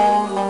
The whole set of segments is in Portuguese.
Thank you.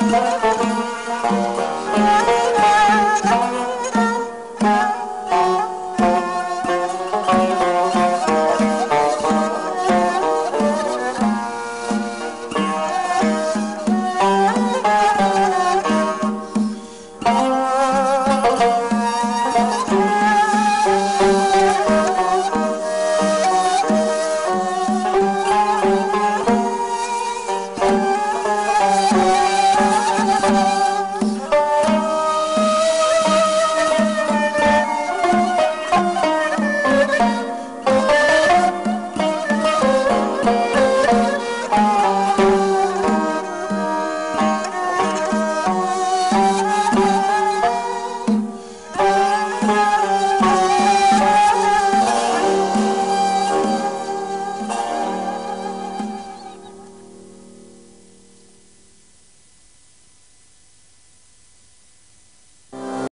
Música